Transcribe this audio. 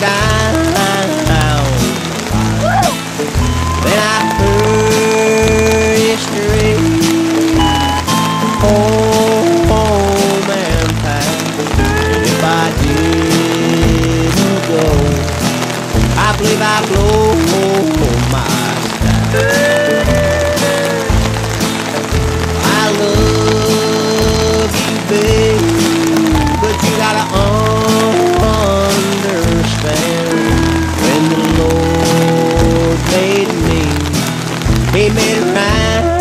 down. Woo! Then I pushed her home, home and past. And if I didn't go, I believe I'd blow. made it mine.